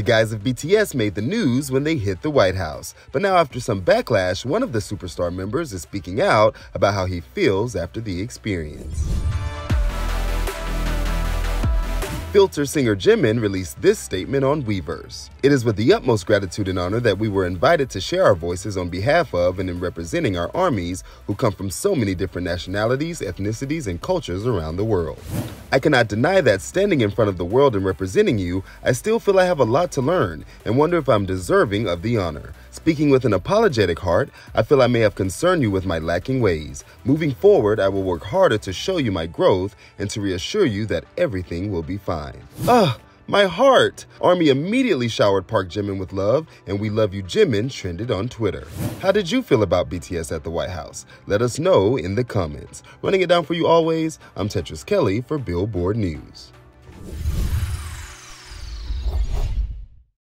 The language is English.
The guys of BTS made the news when they hit the White House, but now after some backlash, one of the superstar members is speaking out about how he feels after the experience. Filter singer Jimin released this statement on Weverse. It is with the utmost gratitude and honor that we were invited to share our voices on behalf of and in representing our armies who come from so many different nationalities, ethnicities, and cultures around the world. I cannot deny that standing in front of the world and representing you, I still feel I have a lot to learn and wonder if I'm deserving of the honor. Speaking with an apologetic heart, I feel I may have concerned you with my lacking ways. Moving forward, I will work harder to show you my growth and to reassure you that everything will be fine. Ah! My heart! Army immediately showered Park Jimin with love, and We Love You Jimin trended on Twitter. How did you feel about BTS at the White House? Let us know in the comments. Running it down for you always, I'm Tetris Kelly for Billboard News.